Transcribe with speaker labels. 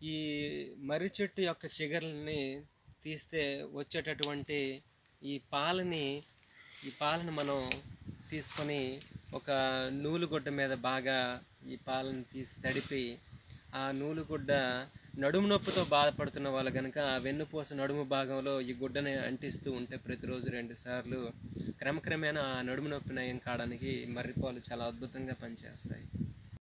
Speaker 1: ఈ మర్రి చెట్టు యొక్క చిగర్లని తీస్తే వచ్చేటటువంటి ఈ పాలని ఈ పాలను మనం తీసుకొని ఒక నూలుగుడ్డ మీద బాగా ఈ పాలను తీసి తడిపి ఆ నూలుగుడ్డ నడుము నొప్పితో బాధపడుతున్న వాళ్ళు కనుక ఆ వెన్నుపూస నడుము భాగంలో ఈ గుడ్డని అంటిస్తూ ఉంటే ప్రతిరోజు రెండు సార్లు క్రమక్రమేణా ఆ నడుము నొప్పి నయం కావడానికి మర్రిపాలు చాలా అద్భుతంగా పనిచేస్తాయి.